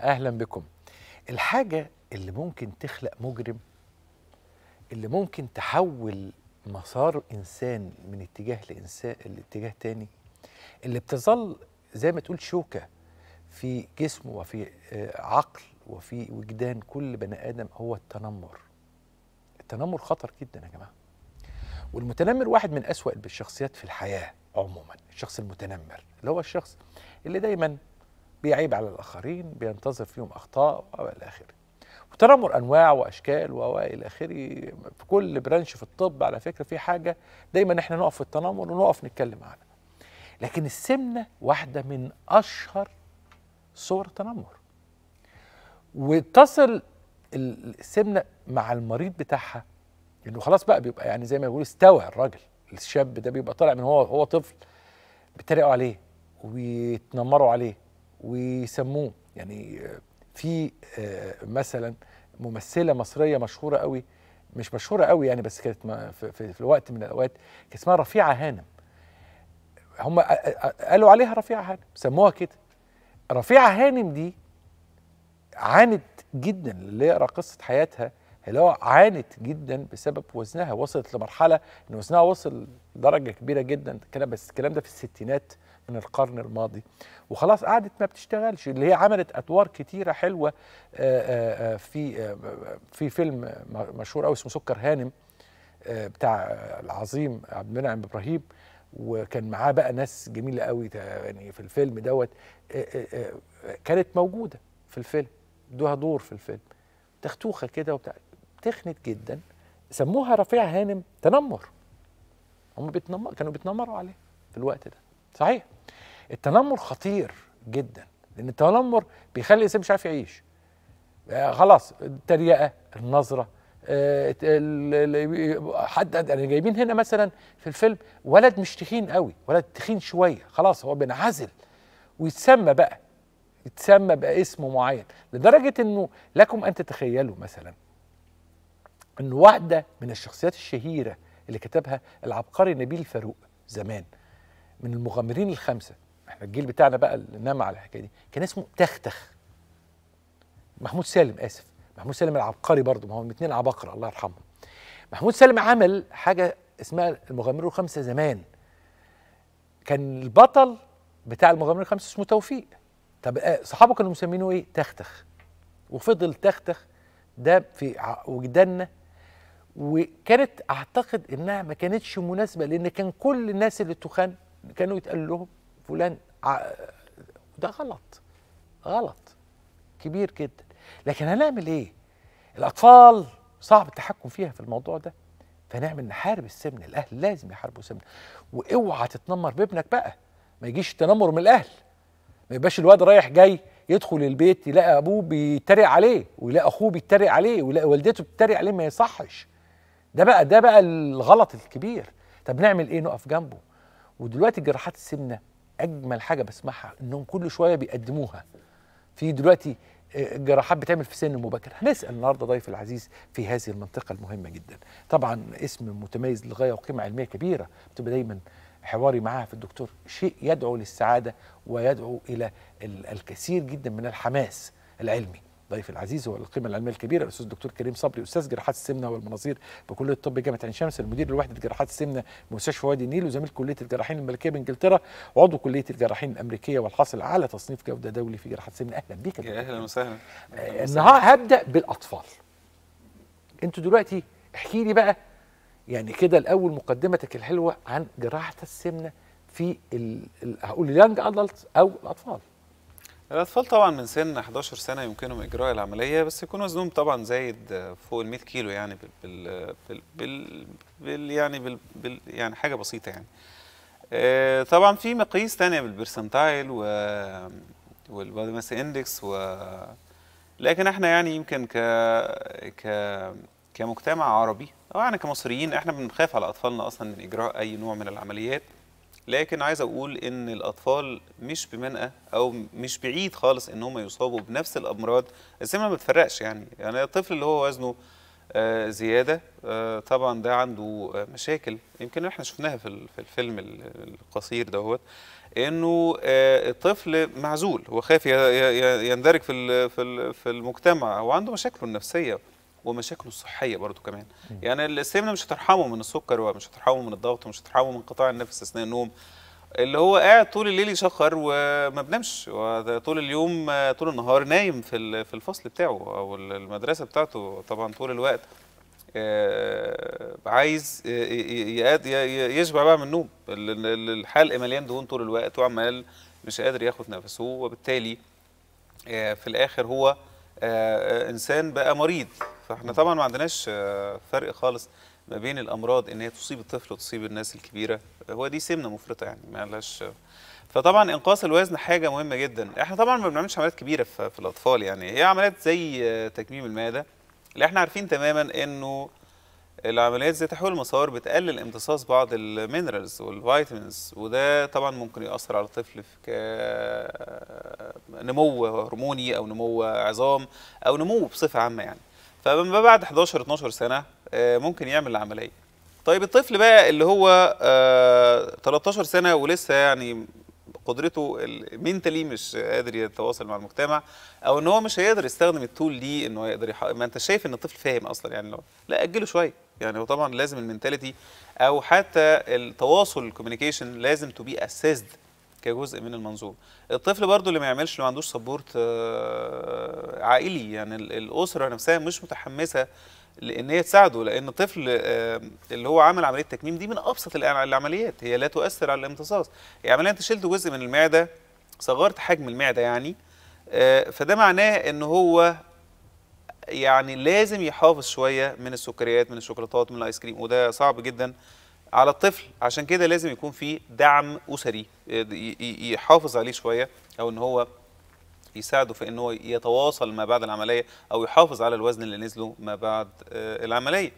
أهلا بكم. الحاجة اللي ممكن تخلق مجرم اللي ممكن تحول مسار إنسان من اتجاه لإنسان لاتجاه تاني اللي بتظل زي ما تقول شوكة في جسمه وفي آه، عقل وفي وجدان كل بني آدم هو التنمر. التنمر خطر جدا يا جماعة. والمتنمر واحد من أسوأ الشخصيات في الحياة عموما الشخص المتنمر اللي هو الشخص اللي دايما بيعيب على الآخرين بينتظر فيهم أخطاء وإلى آخره. وتنمر أنواع وأشكال وإلى آخره. في كل برانش في الطب على فكرة في حاجة دايما إحنا نقف في التنمر ونقف نتكلم عنها. لكن السمنة واحدة من أشهر صور التنمر وتصل السمنة مع المريض بتاعها انه خلاص بقى بيبقى يعني زي ما يقول استوى الراجل الشاب ده بيبقى طالع من هو هو طفل بيتريقوا عليه ويتنمروا عليه ويسموه. يعني آه، في آه، مثلا ممثلة مصرية مشهورة قوي مش مشهورة قوي يعني بس كانت في, في, في وقت من الأوقات كانت اسمها رفيعة هانم. هم قالوا عليها رفيعة هانم سموها كده. رفيعة هانم دي عانت جدا اللي يقرا قصة حياتها اللي هو عانت جدا بسبب وزنها وصلت لمرحلة إن وزنها وصل لدرجه كبيرة جدا. الكلام بس الكلام ده في الستينات من القرن الماضي. وخلاص قعدت ما بتشتغلش. اللي هي عملت أدوار كتيرة حلوة آه، آه، آه، في في فيلم مشهور قوي اسمه سكر هانم بتاع العظيم عبد المنعم إبراهيم. وكان معاه بقى ناس جميلة قوي يعني في الفيلم دوت. كانت موجودة في الفيلم. ادوها دور في الفيلم. تختوخة كده وبتاع. تخنت جدا سموها رفيع هانم تنمر. هم بيتنمر كانوا بيتنمروا عليه في الوقت ده. صحيح. التنمر خطير جدا لأن التنمر بيخلي الإنسان مش عارف يعيش. آه، خلاص التريقة النظرة آه، حد يعني جايبين هنا مثلا في الفيلم ولد مش تخين قوي ولد تخين شوية خلاص هو بينعزل. ويتسمى بقى يتسمى باسم معين لدرجة إنه لكم أن تتخيلوا مثلا إن واحدة من الشخصيات الشهيرة اللي كتبها العبقري نبيل فاروق زمان من المغامرين الخمسة. إحنا الجيل بتاعنا بقى اللي نام على الحكاية دي. كان اسمه تختخ. محمود سالم آسف. محمود سالم العبقري برضه ما هو الاثنين عباقره الله يرحمهم. محمود سالم عمل حاجة اسمها المغامرين الخمسة زمان. كان البطل بتاع المغامرين الخمسة اسمه توفيق. طب آه، صحابه كانوا مسمينه إيه؟ تختخ. وفضل تختخ ده في وجداننا وكانت أعتقد إنها ما كانتش مناسبة لأن كان كل الناس اللي تخان كانوا يتقال لهم فلان ده غلط غلط كبير جدا. لكن هنعمل إيه؟ الأطفال صعب التحكم فيها في الموضوع ده فنعمل نحارب السمنه الأهل لازم يحاربوا السمنه وأوعى تتنمر بابنك بقى ما يجيش التنمر من الأهل. ما يبقاش الواد رايح جاي يدخل البيت يلاقي أبوه بيتريق عليه ويلاقي أخوه بيتريق عليه ويلاقي والدته بتتريق عليه ما يصحش. ده بقى ده بقى الغلط الكبير. طب نعمل إيه؟ نقف جنبه. ودلوقتي جراحات السمنة أجمل حاجة بسمعها إنهم كل شوية بيقدموها. في دلوقتي آه، جراحات بتعمل في سن مبكر. هنسأل النهارده ضيف العزيز في هذه المنطقة المهمة جدا. طبعا اسم متميز للغاية وقيمة علمية كبيرة بتبقى دايما حواري معاها في الدكتور. شيء يدعو للسعادة ويدعو إلى ال- الكثير جدا من الحماس العلمي. ضيف العزيز هو القيمه العلمية الكبيرة الأستاذ الدكتور كريم صبري أستاذ جراحات السمنة والمناظير بكلية الطب جامعة عين شمس المدير لوحده جراحات السمنة بمستشفى وادي النيل وزميل كلية الجراحين الملكية بإنجلترا وعضو كلية الجراحين الأمريكية والحاصل على تصنيف جودة دولي في جراحات السمنة أهلا بيك يا. أهلا وسهلا النهارده هبدأ بالأطفال أنتوا دلوقتي احكي لي بقى يعني كده الأول مقدمتك الحلوة عن جراحة السمنة في. هقول ال young adult أو الأطفال الأطفال طبعا من سن 11 سنة يمكنهم إجراء العملية بس يكون وزنهم طبعا زايد فوق ال 100 كيلو يعني بال بال بال, بال, يعني بال, بال يعني حاجة بسيطة يعني. آه، طبعا في مقاييس تانية بال percentile و وال body mass index و لكن إحنا يعني يمكن ك ك كمجتمع عربي أو يعني كمصريين إحنا بنخاف على أطفالنا أصلا من إجراء أي نوع من العمليات. لكن عايز أقول إن الأطفال مش بمنأى أو مش بعيد خالص إن هم يصابوا بنفس الأمراض السمنه ما بتفرقش يعني. يعني الطفل اللي هو وزنه آه، زيادة آه، طبعا ده عنده مشاكل. يمكن إحنا شفناها في ال- في الفيلم ال- القصير دوت إنه آه، الطفل معزول. هو خايف يندرج في في المجتمع وعنده مشاكله النفسية. ومشاكله الصحية برضو كمان. يعني السمنه مش هترحمه من السكر ومش هترحمه من الضغط ومش هترحمه من انقطاع النفس أثناء النوم. اللي هو قاعد طول الليل يشخر وما بنامش. طول اليوم طول النهار نايم في في الفصل بتاعه أو المدرسة بتاعته طبعا طول الوقت. آه، عايز يشبع بقى من النوم. ال- ال- الحلق مليان دهون طول الوقت وعمال مش قادر ياخد نفسه. وبالتالي آه، في الآخر هو آه، إنسان بقى مريض. فاحنا طبعا ما عندناش آه، فرق خالص ما بين الأمراض إن هي تصيب الطفل وتصيب الناس الكبيرة. هو دي سمنة مفرطة يعني ما لهاش فطبعا إنقاص الوزن حاجة مهمة جدا. إحنا طبعا ما بنعملش عمليات كبيرة في, الأطفال يعني. هي عمليات زي آه، تكميم المعدة. اللي إحنا عارفين تماما إنه العمليات زي تحويل المسار بتقلل امتصاص بعض ال minerals والفيتامينز وده طبعا ممكن يأثر على الطفل في نمو هرموني أو نمو عظام أو نمو بصفة عامة يعني. فما بعد 11 12 سنة آه، ممكن يعمل العملية. طيب الطفل بقى اللي هو آه، 13 سنة ولسه يعني قدرته ال mentally مش قادر يتواصل مع المجتمع أو إن هو مش هيقدر يستخدم ال tool دي إنه يقدر يح... ما انت شايف إن الطفل فاهم أصلا يعني لو لا أجله شوية. يعني هو طبعا لازم ال mentality أو حتى التواصل ال communication لازم to be assessed كجزء من المنظومه الطفل برضو اللي ما يعملش اللي ما عندوش سبورت عائلي يعني ال- الأسرة نفسها مش متحمسة لإن هي تساعده لأن الطفل آه، اللي هو عمل عملية تكميم دي من أبسط الع- العمليات هي لا تؤثر على الامتصاص. هي عمليه أنت شلت جزء من المعدة صغرت حجم المعدة يعني آه، فده معناه إن هو يعني لازم يحافظ شوية من السكريات من الشوكولاتات من الآيس كريم وده صعب جدا. على الطفل. عشان كده لازم يكون في دعم أسري ي- يحافظ عليه شوية أو إن هو يساعده في إن هو يتواصل ما بعد العملية أو يحافظ على الوزن اللي نزله ما بعد آه، العملية.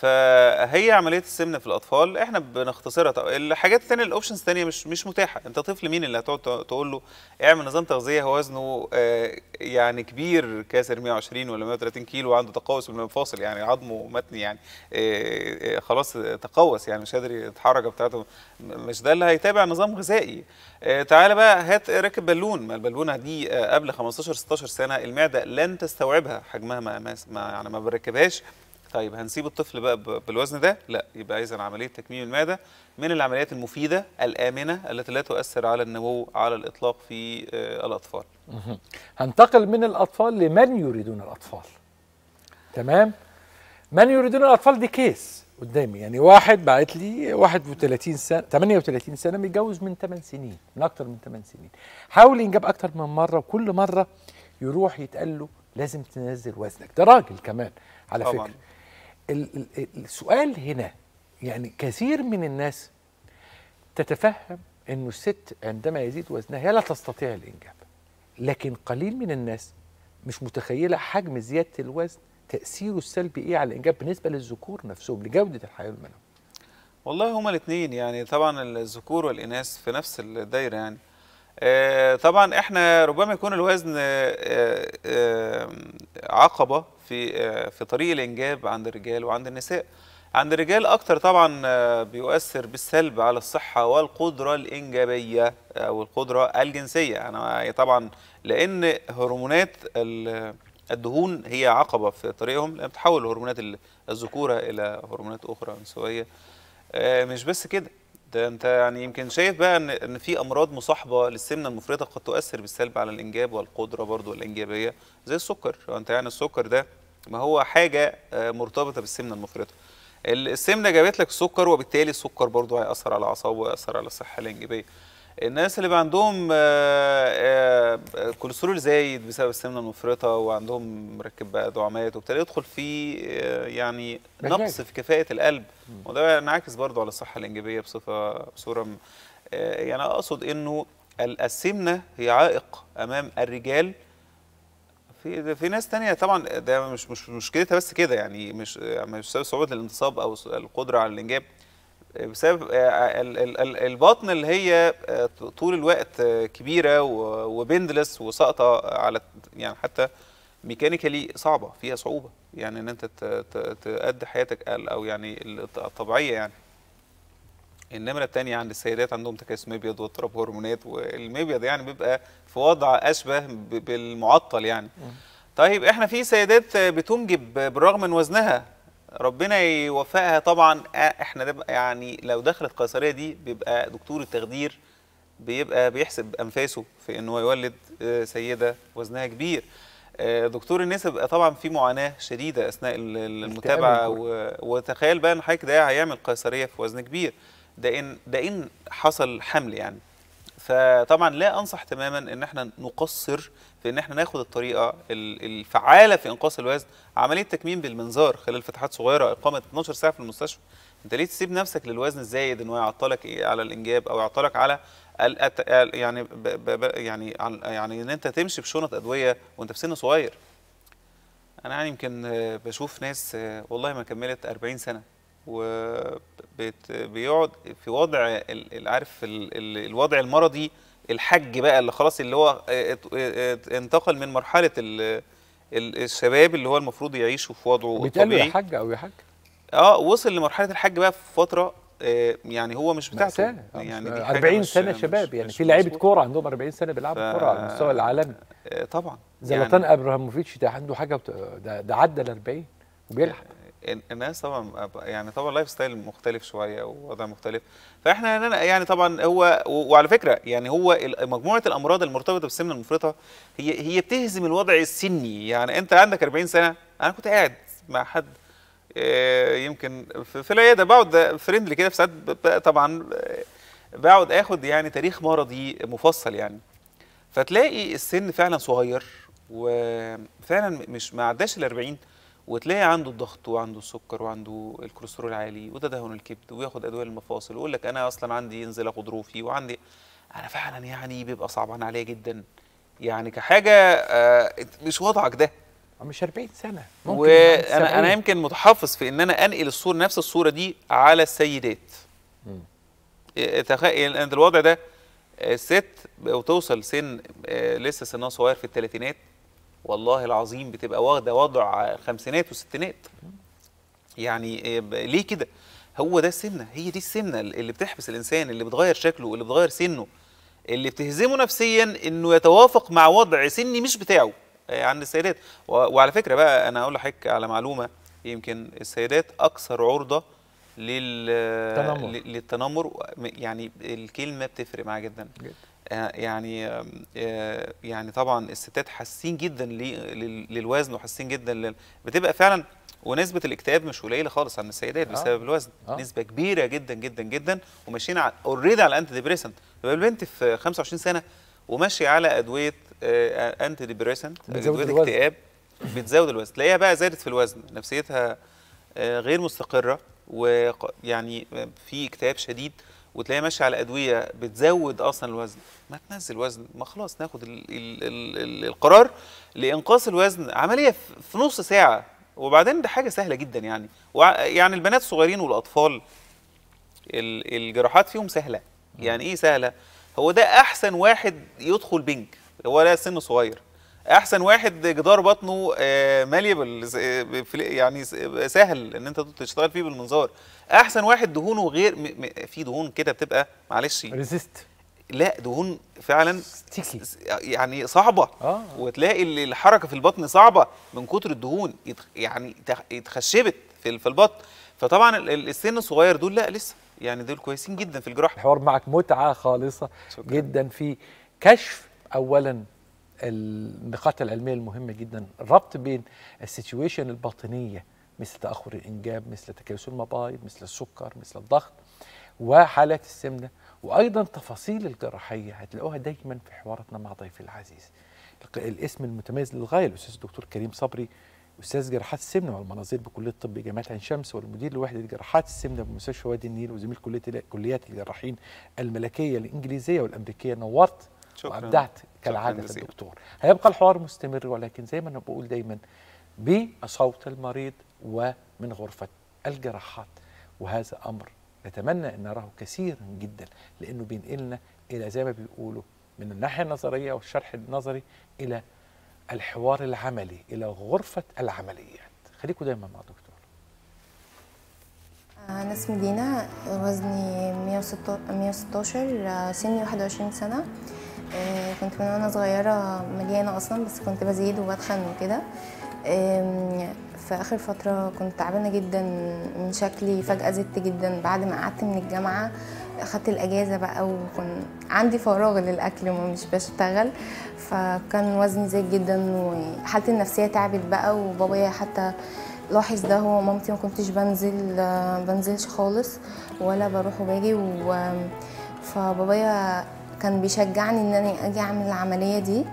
فهي عملية السمنه في الأطفال إحنا بنختصرها. الحاجات الثانية الأوبشنز الثانية مش مش متاحة. أنت طفل مين اللي هتقعد تقول له اعمل نظام تغذية هو وزنه آه، يعني كبير كاسر 120 ولا 130 كيلو وعنده تقوس بالمفاصل يعني عظمه متني يعني آه، آه، خلاص تقوس يعني مش قادر يتحرك بتاعته. مش ده اللي هيتابع نظام غذائي. تعالى بقى هات ركب بالون. ما البالونه دي قبل 15 16 سنة المعدة لن تستوعبها. حجمها ما- يعني ما بركبهاش. طيب هنسيب الطفل بقى بالوزن ده. لا يبقى اذا عملية تكميم المعدة من العمليات المفيدة الآمنة التي لا تؤثر على النمو على الإطلاق في آه، الأطفال. هنتقل من الأطفال لمن يريدون الأطفال. تمام؟ من يريدون الأطفال؟ دي كيس قدامي. يعني واحد بعت لي 31 سنة 38 سنة متجوز من 8 سنين من أكتر من 8 سنين. حاول ينجب أكتر من مرة وكل مرة يروح يتقال له لازم تنزل وزنك. ده راجل كمان على طبعاً. فكرة. السؤال هنا يعني كثير من الناس تتفهم إنه الست عندما يزيد وزنها هي لا تستطيع الإنجاب لكن قليل من الناس مش متخيلة حجم زيادة الوزن تأثيره السلبي إيه على الإنجاب بالنسبة للذكور نفسهم لجودة الحياة المنويه والله هما الاثنين يعني طبعا الذكور والإناث في نفس الدايرة يعني. آه، طبعا إحنا ربما يكون الوزن آه، آه، عقبة في آه، في طريق الإنجاب عند الرجال وعند النساء. عند الرجال أكتر طبعا آه، بيؤثر بالسلب على الصحة والقدرة الإنجابية أو القدره الجنسية. أنا طبعا لأن هرمونات ال- الدهون هي عقبة في طريقهم لأن بتحول هرمونات ال- الذكورة إلى هرمونات أخرى انثويه آه، مش بس كده. ده انت يعني يمكن شايف بقى ان إن في أمراض مصاحبة للسمنة المفرطة قد تؤثر بالسلب على الإنجاب والقدرة برضو الإنجابية زي السكر. انت يعني السكر ده ما هو حاجة آه، مرتبطة بالسمنة المفرطة. ال- السمنة جابت لك السكر وبالتالي السكر برضو هيأثر على الاعصاب ويأثر على الصحة الإنجابية. الناس اللي بقى عندهم آه، آه، كوليسترول زايد بسبب السمنة المفرطة وعندهم مركب بقى دعامات وابتدى يدخل في آه، يعني. نقص في كفاءة القلب. وده ينعكس برضو على الصحة الإنجابية بصفة بصورة آه، يعني أقصد إنه ال- السمنة هي عائق أمام الرجال. في في ناس تانية طبعا ده مش مش مشكلتها بس كده يعني مش يعني مش بسبب صعوبة الانتصاب أو القدرة على الإنجاب. بسبب آه، ال- ال- ال- البطن اللي هي آه، طول الوقت آه، كبيرة وبندلس وساقطة على يعني حتى ميكانيكالي صعبة فيها صعوبة يعني إن أنت تأدي حياتك أو يعني الط- الطبيعية يعني. النمره الثانية عند السيدات عندهم تكيس مبيض واضطراب هرمونات والمبيض يعني بيبقى في وضع أشبه بالمعطل يعني. طيب إحنا في سيدات بتنجب بالرغم من وزنها ربنا يوفقها. طبعا إحنا ده بقى يعني لو دخلت قيصرية دي بيبقى دكتور التخدير بيبقى بيحسب أنفاسه في ان هو يولد آه، سيدة وزنها كبير. آه، دكتور النساء بيبقى طبعا في معاناة شديدة أثناء ال- ال- المتابعة. و- وتخيل بقى إن حضرتك ده هيعمل قيصرية في وزن كبير. ده ان ده إن حصل حمل يعني. فطبعا لا أنصح تماما إن إحنا نقصر في إن إحنا ناخد الطريقة ال- الفعالة في إنقاص الوزن. عملية تكميم بالمنظار خلال فتحات صغيرة إقامة 12 ساعة في المستشفى. أنت ليه تسيب نفسك للوزن الزايد ان هو يعطلك إيه على الإنجاب أو يعطلك على ال- الت- ال- يعني ب ب يعني عن- يعني إن أنت تمشي بشنط أدوية وأنت في سن صغير. أنا يعني يمكن بشوف ناس والله ما كملت 40 سنة. وبيقعد في وضع عارف ال- ال- الوضع المرضي الحج بقى اللي خلاص اللي هو آه، انتقل من مرحلة ال- ال- الشباب اللي هو المفروض يعيشوا في وضعه له يا الطبيعي حاج أو يا حاج؟ آه وصل لمرحلة الحج بقى في فترة آه، يعني هو مش بتاعته. آه، يعني مش- دي حاجة 40 مش- سنة مش- شباب يعني مش في لعيبة. كورة عندهم 40 سنة بيلعبوا ف- كورة على المستوى العالمي. آه، طبعا. زلاتان ابراهيموفيتش ده عنده حاجة ده, ده عدى ال 40 وبيلعب الناس طبعا يعني طبعا life style مختلف شوية ووضع مختلف. فإحنا يعني طبعا هو وعلى فكرة يعني هو مجموعة الأمراض المرتبطة بالسمنة المفرطة هي هي بتهزم الوضع السني. يعني أنت عندك 40 سنة أنا كنت قاعد مع حد آه، يمكن في, العيادة بقعد فريندلي كده في ساعات طبعا آه، بقعد آخد يعني تاريخ مرضي مفصل يعني. فتلاقي السن فعلا صغير وفعلا مش ما عداش ال 40 وتلاقي عنده الضغط وعنده السكر وعنده الكوليسترول عالي وتدهن الكبد وياخد أدوية للمفاصل ويقول لك أنا أصلا عندي انزلاق غضروفي وعندي أنا فعلا يعني بيبقى صعبان عليا جدا. يعني كحاجة آه، مش وضعك ده. مش 40 سنة. ممكن وأنا أنا 70. يمكن متحفظ في إن أنا أنقل الصورة نفس الصورة دي على السيدات. إيه، تخيل ان الوضع ده الست وتوصل سن آه، لسه سنها صغير في الثلاثينات. والله العظيم بتبقى واخدة وضع خمسينات وستينات. يعني ب- ليه كده؟ هو ده السمنه هي دي السمنه اللي بتحبس الإنسان اللي بتغير شكله اللي بتغير سنه اللي بتهزمه نفسيا إنه يتوافق مع وضع سني مش بتاعه آه، عند السيدات. وعلى فكرة بقى أنا أقول لحضرتك على معلومة يمكن السيدات أكثر عرضة لل للتنمر يعني الكلمة بتفرق معاها جدا. جدا. آه، يعني آم، آه، يعني طبعا الستات حاسين جدا للوزن وحاسين جدا لل... بتبقى فعلا ونسبة الاكتئاب مش قليلة خالص عند السيدات آه. بسبب الوزن آه. نسبة كبيرة جدا جدا جدا وماشيين على already على anti depressant البنت في 25 سنة وماشية على أدوية آه، anti depressant الوزن. اكتئاب بتزود الوزن تلاقيها بقى زادت في الوزن نفسيتها آه، غير مستقرة ويعني في اكتئاب شديد وتلاقيها ماشية على أدوية بتزود أصلا الوزن. ما تنزل وزن. ما خلاص ناخد ال ال ال ال القرار لإنقاص الوزن. عملية في- نص ساعة. وبعدين ده حاجة سهلة جدا يعني. يعني البنات الصغيرين والأطفال ال- الجراحات فيهم سهلة. يعني إيه سهلة؟ هو ده أحسن واحد يدخل بنج هو ده سن صغير. احسن واحد جدار بطنه malleable يعني س- سهل ان انت تشتغل فيه بالمنظار. احسن واحد دهونه غير في دهون كده بتبقى معلش. resist لا دهون فعلا sticky يعني صعبة. آه. وتلاقي ال- الحركة في البطن صعبة من كتر الدهون. يعني تخ- اتخشبت في ال- في البطن. فطبعا ال- ال- السن الصغير دول لا لسه. يعني دول كويسين جدا في الجراحة. الحوار معك متعة خالصة شكراً. جدا. في كشف اولا النقاط العلمية المهمة جدا الربط بين ال situation الباطنية مثل تأخر الإنجاب مثل تكيس المبايض مثل السكر مثل الضغط وحالات السمنة وأيضا تفاصيل الجراحية هتلاقوها دايما في حواراتنا مع ضيفي العزيز. الاسم المتميز للغاية الأستاذ الدكتور كريم صبري أستاذ جراحات السمنة والمناظير بكلية الطب جامعة عين شمس والمدير لوحدة جراحات السمنة بمستشفى وادي النيل وزميل كليه كليات الجراحين الملكية الإنجليزية والأمريكية نورت شكراً. وأبدعت كالعادة في جزيلاً. الدكتور. هيبقى الحوار مستمر ولكن زي ما أنا بقول دايما بصوت المريض ومن غرفة الجراحات. وهذا أمر نتمنى أن نراه كثيرا جدا لأنه بينقلنا إلى زي ما بيقولوا من الناحية النظرية والشرح النظري إلى الحوار العملي إلى غرفة العمليات. خليكم دايما مع دكتور أنا اسمي دينا وزني 116 116 سني 21 سنة. آه، كنت من وأنا صغيرة مليانة أصلا بس كنت بزيد وبتخن وكده. في آخر فترة كنت تعبانة جدا من شكلي فجأة زدت جدا. بعد ما قعدت من الجامعة أخدت الأجازة بقى وكان عندي فراغ للأكل ومش بشتغل. فكان وزني زاد جدا وحالتي النفسية تعبت بقى وبابايا حتى لاحظ ده هو مامتي ما كنتش بنزل آه، بنزلش خالص ولا بروح وباجي و فبابايا كان بيشجعني إن أنا أجي أعمل العملية دي.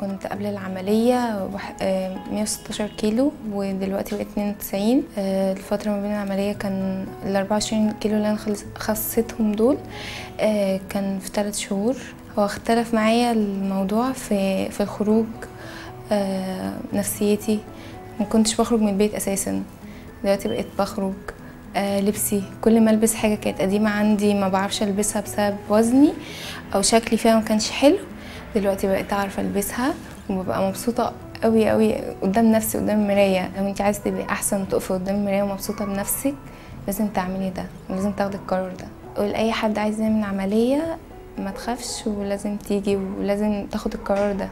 كنت قبل العملية وح- آه، 116 كيلو ودلوقتي بقيت 92 آه، الفترة ما بين العملية كان ال 24 كيلو اللي أنا خسيتهم دول. آه، كان في 3 شهور. هو اختلف معايا الموضوع في في الخروج نفسيتي. ما كنتش بخرج من البيت أساسا. دلوقتي بقيت بخرج آه، لبسي. كل ما ألبس حاجة كانت قديمة عندي ما بعرفش ألبسها بسبب وزني أو شكلي فيها ما كانش حلو دلوقتي بقيت أعرف ألبسها وببقى مبسوطة قوي قوي قدام نفسي قدام المراية. لو انت عايزة تبقي أحسن وتقفي قدام المراية ومبسوطة بنفسك لازم تعملي ده. ولازم تاخدي القرار ده. ولاي حد عايز يعمل عملية ما تخافش ولازم تيجي ولازم تاخد القرار ده.